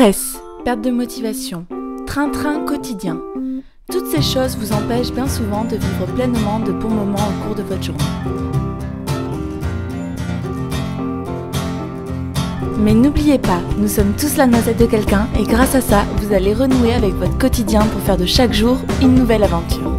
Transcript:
Stress, perte de motivation, train-train quotidien. Toutes ces choses vous empêchent bien souvent de vivre pleinement de bons moments au cours de votre journée. Mais n'oubliez pas, nous sommes tous la noisette de quelqu'un et grâce à ça, vous allez renouer avec votre quotidien pour faire de chaque jour une nouvelle aventure.